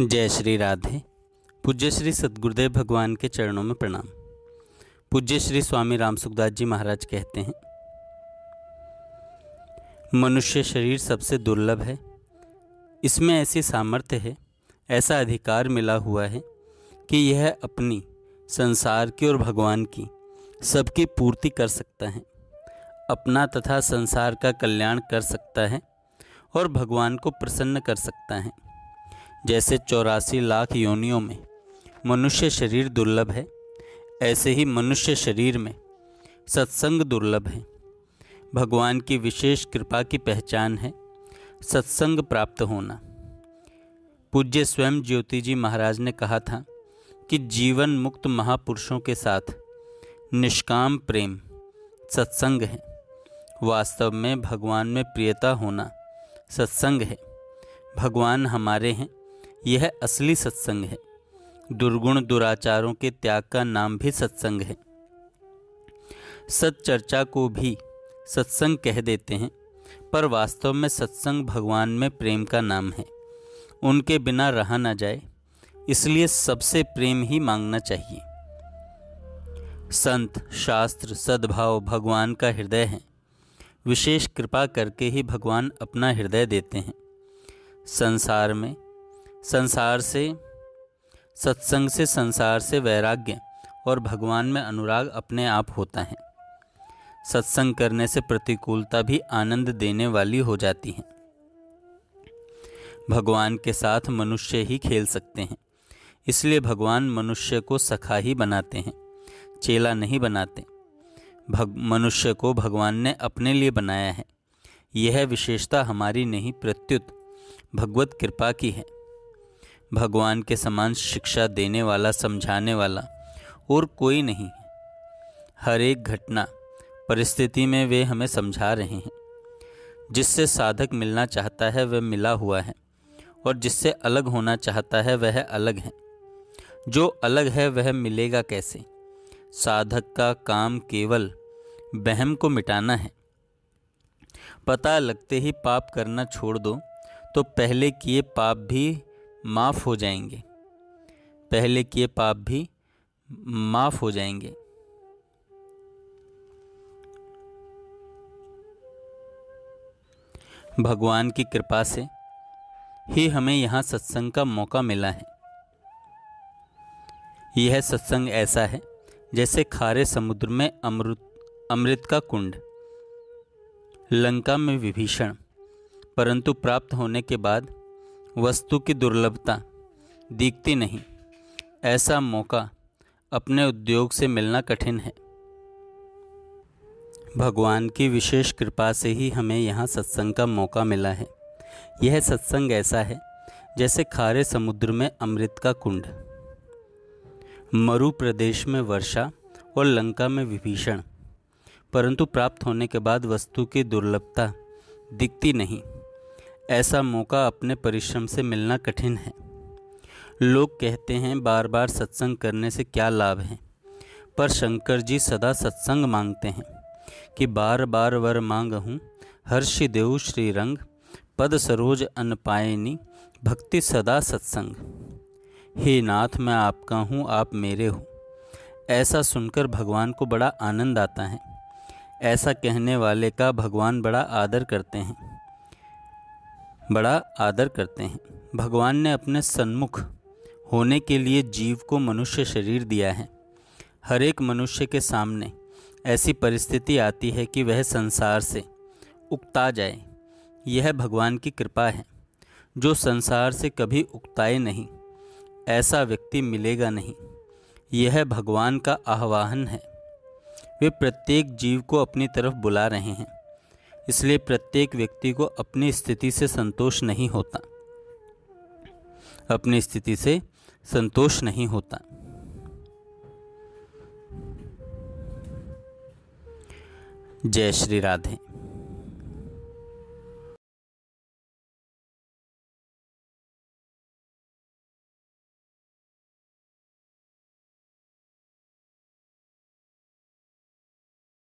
जय श्री राधे। पूज्य श्री सदगुरुदेव भगवान के चरणों में प्रणाम। पूज्य श्री स्वामी राम सुखदास जी महाराज कहते हैं, मनुष्य शरीर सबसे दुर्लभ है। इसमें ऐसी सामर्थ्य है, ऐसा अधिकार मिला हुआ है कि यह अपनी, संसार की और भगवान की, सबकी पूर्ति कर सकता है। अपना तथा संसार का कल्याण कर सकता है और भगवान को प्रसन्न कर सकता है। जैसे चौरासी लाख योनियों में मनुष्य शरीर दुर्लभ है, ऐसे ही मनुष्य शरीर में सत्संग दुर्लभ है। भगवान की विशेष कृपा की पहचान है सत्संग प्राप्त होना। पूज्य स्वयं ज्योति जी महाराज ने कहा था कि जीवन मुक्त महापुरुषों के साथ निष्काम प्रेम सत्संग है। वास्तव में भगवान में प्रियता होना सत्संग है। भगवान हमारे हैं यह असली सत्संग है। दुर्गुण दुराचारों के त्याग का नाम भी सत्संग है। सत चर्चा को भी सत्संग कह देते हैं, पर वास्तव में सत्संग भगवान में प्रेम का नाम है। उनके बिना रहा ना जाए, इसलिए सबसे प्रेम ही मांगना चाहिए। संत, शास्त्र, सद्भाव भगवान का हृदय है। विशेष कृपा करके ही भगवान अपना हृदय देते हैं। संसार में संसार से, सत्संग से, संसार से वैराग्य और भगवान में अनुराग अपने आप होता है। सत्संग करने से प्रतिकूलता भी आनंद देने वाली हो जाती है। भगवान के साथ मनुष्य ही खेल सकते हैं, इसलिए भगवान मनुष्य को सखा ही बनाते हैं, चेला नहीं बनाते। भग, मनुष्य को भगवान ने अपने लिए बनाया है। यह विशेषता हमारी नहीं, प्रत्युत। भगवत कृपा की है। भगवान के समान शिक्षा देने वाला, समझाने वाला और कोई नहीं। हर एक घटना परिस्थिति में वे हमें समझा रहे हैं। जिससे साधक मिलना चाहता है, वह मिला हुआ है और जिससे अलग होना चाहता है, वह अलग है। जो अलग है, वह मिलेगा कैसे? साधक का काम केवल बहम को मिटाना है। पता लगते ही पाप करना छोड़ दो तो पहले किए पाप भी माफ़ हो जाएँगे। पहले किए पाप भी माफ़ हो जाएँगे। भगवान की कृपा से ही हमें यहाँ सत्संग का मौका मिला है। यह सत्संग ऐसा है जैसे खारे समुद्र में अमृत अमृत का कुंड, लंका में विभीषण, परंतु प्राप्त होने के बाद वस्तु की दुर्लभता दिखती नहीं। ऐसा मौका अपने उद्योग से मिलना कठिन है। भगवान की विशेष कृपा से ही हमें यहाँ सत्संग का मौका मिला है। यह सत्संग ऐसा है, जैसे खारे समुद्र में अमृत का कुंड। मरु प्रदेश में वर्षा और लंका में विभीषण। परंतु प्राप्त होने के बाद वस्तु की दुर्लभता दिखती नहीं। ऐसा मौका अपने परिश्रम से मिलना कठिन है। लोग कहते हैं बार बार सत्संग करने से क्या लाभ है? पर शंकर जी सदा सत्संग मांगते हैं कि बार बार वर मांग हूँ, हर्षि देव श्री रंग, पद सरोज अन पायनी, भक्ति सदा सत्संग। हे नाथ, मैं आपका हूँ, आप मेरे हो। ऐसा सुनकर भगवान को बड़ा आनंद आता है। ऐसा कहने वाले का भगवान बड़ा आदर करते हैं। बड़ा आदर करते हैं। भगवान ने अपने सन्मुख होने के लिए जीव को मनुष्य शरीर दिया है। हर एक मनुष्य के सामने ऐसी परिस्थिति आती है कि वह संसार से उकता जाए। यह भगवान की कृपा है, जो संसार से कभी उकताए नहीं, ऐसा व्यक्ति मिलेगा नहीं। यह भगवान का आह्वान है। वे प्रत्येक जीव को अपनी तरफ़ बुला रहे हैं। इसलिए प्रत्येक व्यक्ति को अपनी स्थिति से संतोष नहीं होता। अपनी स्थिति से संतोष नहीं होता। जय श्री राधे।